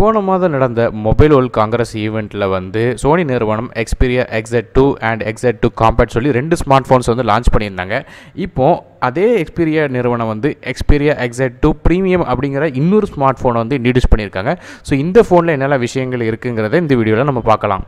போன மாதம் நடந்த மொபைல் வேர்ல்ட் காங்கிரஸ் ஈவெண்ட்டில் வந்து சோனி நிறுவனம் Xperia XZ two and XZ two compact சொல்லி ரெண்டு ஸ்மார்ட் ஃபோன்ஸ் வந்து லான்ச் பண்ணியிருந்தாங்க. இப்போது அதே எக்ஸ்பீரியா நிறுவனம் வந்து எக்ஸ்பீரியா எக்ஸட் டூ ப்ரீமியம் அப்படிங்கிற இன்னொரு ஸ்மார்ட் ஃபோனை வந்து இன்ட்ரடியூஸ் பண்ணியிருக்காங்க. ஸோ இந்த ஃபோனில் என்னெல்லாம் விஷயங்கள் இருக்குங்கிறத இந்த வீடியோவில் நம்ம பார்க்கலாம்.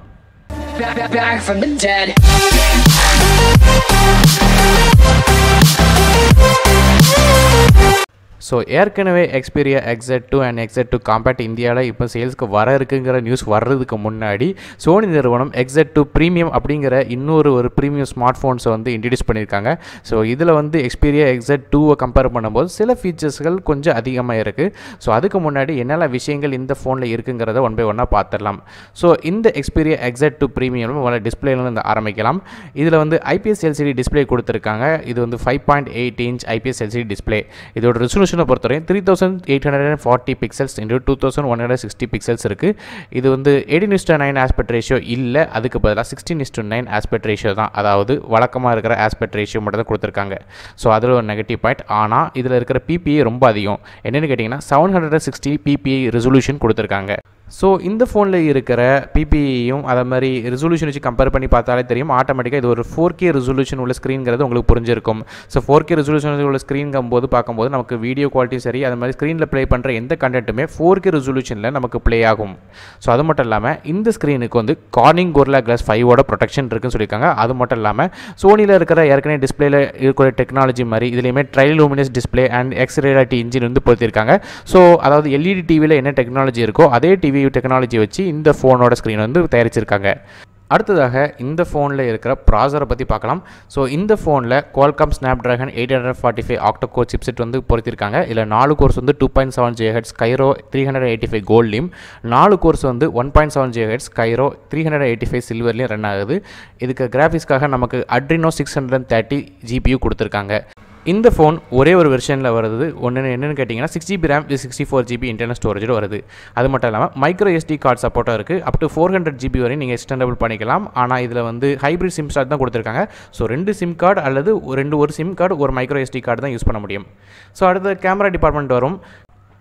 ஸோ ஏற்கனவே Xperia XZ two and XZ two compact இந்தியாவில் இப்போ சேல்ஸ்க்கு வர இருக்குங்கிற நியூஸ் வர்றதுக்கு முன்னாடி சோனி நிறுவனம் எக்ஸட் டூ ப்ரீமியம் அப்படிங்கிற இன்னொரு ஒரு ப்ரீமியம் ஸ்மார்ட் ஃபோன்ஸை வந்து இன்ட்ரடியூஸ் பண்ணியிருக்காங்க. ஸோ இதில் வந்து எக்ஸ்பீரியா எக்ஸட் டூவை கம்பேர் பண்ணும்போது சில ஃபீச்சர்ஸ்கள் கொஞ்சம் அதிகமாக இருக்குது ஸோ அதுக்கு முன்னாடி என்னெல்லாம் விஷயங்கள் இந்த ஃபோனில் இருக்குங்கிறத ஒன் பை ஒன்னாக பார்த்துடலாம். ஸோ இந்த எக்ஸ்பீரியா எக்ஸட் டூ ப்ரீமியம் முதல்ல டிஸ்பிளேலேருந்து ஆரம்பிக்கலாம். இதில் வந்து ஐபிஎஸ் எல்சிடி டிஸ்பிளே கொடுத்துருக்காங்க. இது வந்து five point eight inch IPS LCD display இதோட ரெசல்யூஷனை பொறுத்தவரையும் three thousand eight hundred and forty pixels into two thousand one hundred sixty pixels இருக்குது இது வந்து eighteen is to nine aspect ratio இல்லை அதுக்கு பதிலாக sixteen is to nine aspect ratio தான். அதாவது வழக்கமாக இருக்கிற ஆஸ்பெக்ட் ரேஷியோ மட்டும் தான் கொடுத்துருக்காங்க. ஸோ அதில் ஒரு நெகட்டிவ் பாயிண்ட் ஆனால் இதில் இருக்கிற பிபிஐ ரொம்ப அதிகம். என்னென்னு கேட்டிங்கன்னா seven hundred sixty PPI resolution கொடுத்துருக்காங்க. ஸோ இந்த ஃபோனில் இருக்கிற பிபிஐயும் அதை மாதிரி ரெசல்யூஷன் வச்சு கம்பேர் பண்ணி பார்த்தாலே தெரியும். ஆட்டோமேட்டிக்காக இது ஒரு ஃபோர் கே ரெசல்யூஷன் உள்ள ஸ்க்ரீன்ங்கிறது உங்களுக்கு புரிஞ்சிருக்கும். ஸோ ஃபோர் கே ரெசல்யூஷன் உள்ள ஸ்க்ரீன்கும் போது பார்க்கும்போது நமக்கு வீடியோ குவாலிட்டியும் சரி அது மாதிரி ஸ்க்ரீனில் ப்ளே பண்ணுற எந்த கண்டென்ட்டுமே ஃபோர் கே ரெசல்யூஷனில் நமக்கு ப்ளே ஆகும். ஸோ அது மட்டும் இல்லாமல் இந்த ஸ்க்ரீனுக்கு வந்து கார்னிங் கோர்லா கிளாஸ் ஃபைவோட ப்ரொடெக்ஷன் இருக்குன்னு சொல்லியிருக்காங்க. அது மட்டும் இல்லாமல் சோனியில் இருக்கிற ஏற்கனவே டிஸ்பிளேல இருக்கிற டெக்னாலஜி மாதிரி இதுலேயுமே Triluminos display and எக்ஸ்ரேலாட்டி engine வந்து பொறுத்திருக்காங்க ஸோ அதாவது எல்இடி டிவியில் என்ன டெக்னாலஜி இருக்கோ அதே டிவி டெக்னாலஜி வச்சு இந்த ஃபோனோட ஸ்க்ரீன் வந்து தயாரிச்சிருக்காங்க. அடுத்ததாக இந்த ஃபோனில் இருக்கிற ப்ராசரை பற்றி பார்க்கலாம். ஸோ இந்த ஃபோனில் Qualcomm Snapdragon eight hundred forty five octacore chipset வந்து பொருத்திருக்காங்க. இதில் நாலு கோர்ஸ் வந்து two point seven G hertz Kryo three hundred eighty five கோல்ட்லையும் நாலு கோர்ஸ் வந்து one point seven G hertz Kryo three hundred eighty five சில்வர்லையும் run ஆகுது. இதுக்கு கிராஃபிக்ஸ்க்காக நமக்கு Adreno six hundred thirty GPU கொடுத்துருக்காங்க. இந்த ஃபோன் ஒரே ஒரு வெர்ஷனில் வருது. ஒன்று என்னென்னு கேட்டிங்கன்னா six GB RAM sixty four GB internal ஸ்டோரேஜோட வருது. அது மட்டும் இல்லாமல் மைக்ரோ எஸ்டி கார்டு சப்போர்ட்டாக இருக்குது up to four hundred GB வரையும் நீங்கள் எக்ஸ்டெண்டபிள் பண்ணிக்கலாம். ஆனால் இதில் வந்து ஹைப்ரிட் சிம் ஸ்டார்ட் தான் கொடுத்துருக்காங்க. ஸோ ரெண்டு சிம் கார்டு அல்லது ஒரு ரெண்டு ஒரு சிம் கார்டு ஒரு மைக்ரோ எஸ்டி கார்டு தான் யூஸ் பண்ண முடியும். ஸோ அடுத்த கேமரா டிபார்ட்மெண்ட் வரும்.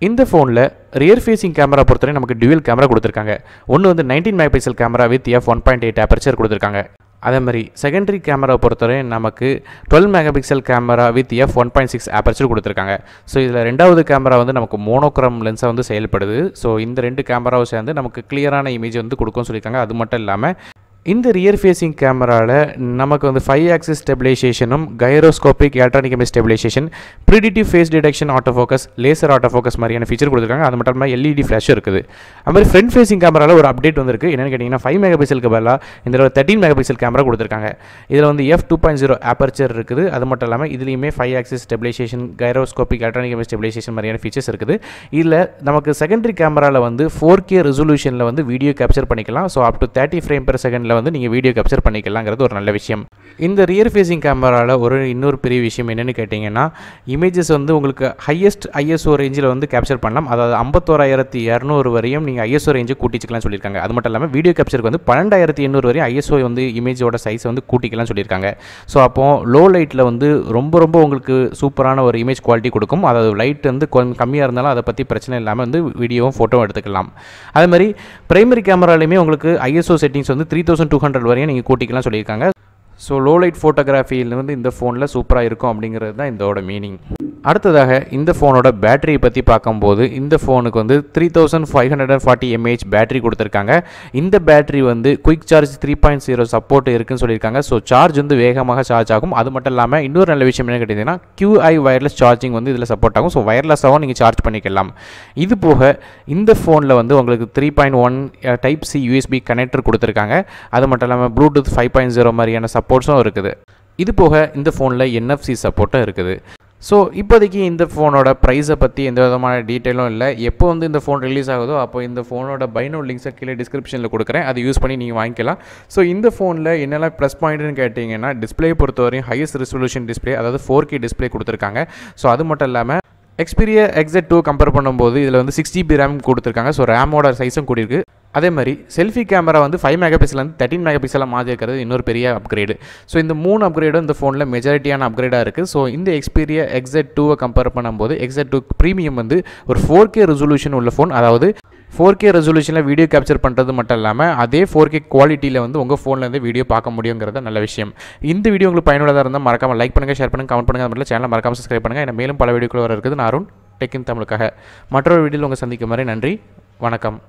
இந்த ஃபோனில் ரியர் ஃபேஸிங் கேமரா பொறுத்தவரை நமக்கு டியூவல் கேமரா கொடுத்துருக்காங்க. ஒன்று வந்து nineteen mega pixel camera with F one point eight aperture கொடுத்துருக்காங்க. அதே மாதிரி செகண்டரி கேமராவை பொறுத்தவரை நமக்கு twelve mega pixel camera with F one point six aperture கொடுத்துருக்காங்க. ஸோ இதில் ரெண்டாவது கேமரா வந்து நமக்கு மோனோக்ரம் லென்ஸாக வந்து செயல்படுது. ஸோ இந்த ரெண்டு கேமராவும் சேர்ந்து நமக்கு கிளியரான இமேஜ் வந்து கொடுக்கும்னு சொல்லியிருக்காங்க. அது மட்டும் இல்லாமல் இந்த ரியர் ஃபேஸிங் கேமராவில் நமக்கு வந்து five axis ஸ்டெபிலைசேஷனும் gyroscopic electronic stabilization predictive phase detection auto focus laser auto focus மாதிரியான ஃபீச்சர் கொடுத்துருக்காங்க. அது மட்டும் இல்லாமல் எல்இடி ஃப்ளாஷும் இருக்குது. அது மாதிரி ஃப்ரண்ட் ஃபேஸிங் கேமராவில் ஒரு அப்டேட் வந்திருக்கு. என்னென்னு கேட்டிங்கன்னா ஃபைவ் மெகா பிக்சலுக்கு பதிலாக இதில் ஒரு தேர்ட்டின் மெகா பிக்சல் கேமரா கொடுத்துருக்காங்க. இதில் வந்து F two point zero aperture இருக்குது. அது மட்டும் இல்லாமல் இதுலேயுமே five axis stabilization gyroscopic electronic stabilization மாதிரியான ஃபீச்சர்ஸ் இருக்குது. இதில் நமக்கு செகண்டரி கேமராவில் வந்து ஃபோர் கே ரெசல்யூஷனில் வந்து வீடியோ கேப்சர் பண்ணிக்கலாம். So up to thirty frame per செகண்டில் வந்து நீங்கள் வீடியோ கேப்சர் பண்ணிக்கலாங்கிறது ஒரு நல்ல விஷயம். இந்த ரியர் ஃபேஸிங் கேமராவில் ஒரு இன்னொரு பெரிய விஷயம் என்னென்னு கேட்டிங்கன்னா இமேஜஸ் வந்து உங்களுக்கு ஹையஸ்ட் ஐஎஸ்ஓ ரேஞ்சில் வந்து கேப்சர் பண்ணலாம். அதாவது ஐம்பத்தோராயிரத்தி இரநூறு வரையும் நீங்கள் ஐஎஸ்ஓ ரேஞ்சு கூட்டிச்சிக்கலாம் சொல்லியிருக்காங்க. அது மட்டும் இல்லாமல் வீடியோ கேப்சருக்கு வந்து பன்னெண்டாயிரத்தி எண்ணூறு வரையும் ஐஎஸ்ஓ வந்து இமேஜோட சைஸ் வந்து கூட்டிக்கலாம் சொல்லியிருக்காங்க. ஸோ அப்போது லோ லைட்டில் வந்து ரொம்ப ரொம்ப உங்களுக்கு சூப்பரான ஒரு இமேஜ் குவாலிட்டி கொடுக்கும். அதாவது லைட் வந்து கொஞ்சம் கம்மியாக இருந்தாலும் அதை பற்றி பிரச்சனை இல்லாமல் வந்து வீடியோவும் ஃபோட்டோவும் எடுத்துக்கலாம். அதே மாதிரி பிரைமரி கேமராலையுமே உங்களுக்கு ஐஎஸ்ஓ செட்டிங்ஸ் வந்து த்ரீ தௌசண்ட் டூ ஹண்ட்ரட் வரையும் நீங்கள் கூட்டிக்கலாம் சொல்லியிருக்காங்க. ஸோ லோ லைட் ஃபோட்டோகிராஃபியில் வந்து இந்த ஃபோனில் சூப்பராக இருக்கும் அப்படிங்கிறது தான் இதோட மீனிங் அடுத்ததாக இந்த ஃபோனோட பேட்டரியை பற்றி பார்க்கும்போது இந்த ஃபோனுக்கு வந்து three thousand five hundred and forty mAh battery கொடுத்துருக்காங்க. இந்த பேட்டரி வந்து quick charge three point zero support இருக்குன்னு சொல்லியிருக்காங்க. ஸோ சார்ஜ் வந்து வேகமாக சார்ஜ் ஆகும். அது மட்டும் இல்லாமல் இன்னொரு நல்ல விஷயம் என்ன கேட்டிங்கன்னா கியூஐ வயர்லெஸ் சார்ஜிங் வந்து இதில் சப்போர்ட் ஆகும். ஸோ வயர்லெஸ்ஸாகவும் நீங்கள் சார்ஜ் பண்ணிக்கலாம். இது போக இந்த ஃபோனில் வந்து உங்களுக்கு three point one type C USB connector கொடுத்துருக்காங்க. அது மட்டும் இல்லாமல் ப்ளூடூத் ஃபைவ் பாயிண்ட் ஜீரோ மாதிரியான சப் சப்போர்ட்ஸும் இருக்குது. இது போக இந்த ஃபோனில் என்எஃப்சி சப்போர்ட்டும் இருக்குது. ஸோ இப்போதைக்கு இந்த ஃபோனோட ப்ரைஸை பற்றி எந்த விதமான டீட்டெயிலும் இல்லை. எப்போ வந்து இந்த ஃபோன் ரிலீஸ் ஆகுதோ அப்போ இந்த ஃபோனோட பைனோ லிங்க்ஸை கீழே டிஸ்கிரிப்ஷனில் கொடுக்குறேன். அதை யூஸ் பண்ணி நீங்கள் வாங்கிக்கலாம். ஸோ இந்த ஃபோனில் என்னெல்லாம் ப்ளஸ் பாயிண்ட்னு கேட்டிங்கன்னா டிஸ்பிளே பொறுத்தவரையும் ஹையஸ்ட் ரெசல்யூஷன் டிஸ்பிளே அதாவது ஃபோர் கே டிஸ்பிளே கொடுத்துருக்காங்க. ஸோ அது மட்டும் இல்லாமல் எக்ஸ்பீரியா எக்ஸட் டூ கம்பேர் பண்ணும்போது இதில் வந்து சிக்ஸ் ஜிபி ரேம் கொடுத்துருக்காங்க. ஸோ ரேமோட சைஸும் கூடியிருக்கு. அதே மாதிரி செல்ஃபி கேமரா வந்து ஃபைவ் மெகா பிக்சலேருந்து தேர்ட்டின் மெகா பிக்சலாக மாற்றி இருக்கிறது இன்னொரு பெரிய அப்கிரேடு ஸோ இந்த மூணு அப்கிரேடும் இந்த ஃபோனில் மெஜாரிட்டியான அப்கிரேடாக இருக்குது ஸோ இந்த எக்ஸ்பீரியா எக்ஸட் டூவை கம்பேர் பண்ணும்போது எக்ஸட் டூ ப்ரீமியம் வந்து ஒரு ஃபோர் கே ரெசல்யூஷன் உள்ள ஃபோன் அதாவது ஃபோர் கே ரெசல்யூஷனில் வீடியோ கேப்சர் பண்ணுறது மட்டும் இல்லாமல் அதே ஃபோர் கே குவாலிட்டியில் வந்து உங்கள் ஃபோன்லேருந்து வீடியோ பார்க்க முடியுங்கிறத நல்ல விஷயம். இந்த வீடியோ உங்களுக்கு பயனுள்ளதாக இருந்தால் மறக்காமல் லைக் பண்ணுங்கள் ஷேர் பண்ணுங்கள் கமெண்ட் பண்ணுங்கள் அது மட்டும் சேனலை மறக்காமல் சப்ஸ்கிரைப் பண்ணுங்கள் என்ன மேலும் பல வீடியோக்கள் வர இருக்குது. நான் அருண் டெக்கின் தமிழுக்காக. மற்றொரு வீடியோவில் உங்கள் சந்திக்கும் வரை நன்றி வணக்கம்.